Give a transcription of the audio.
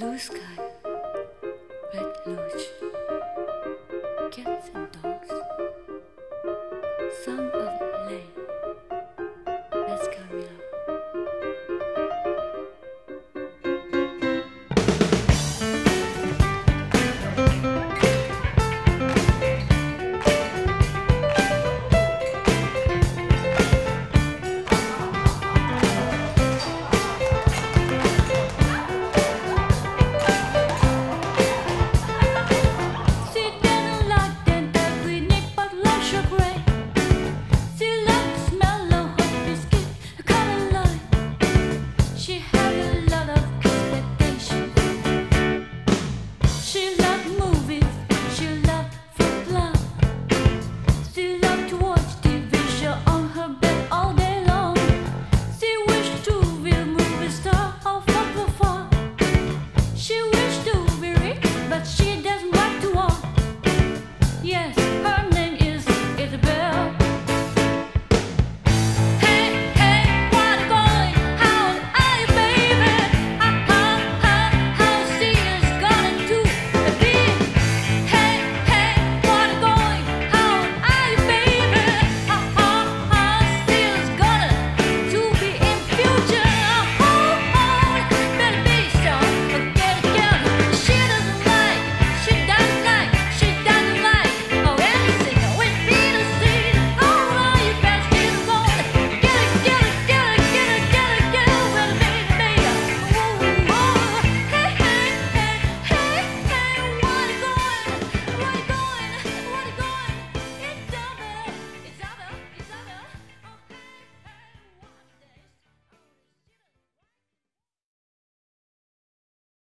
Blue sky, red luge. Get them.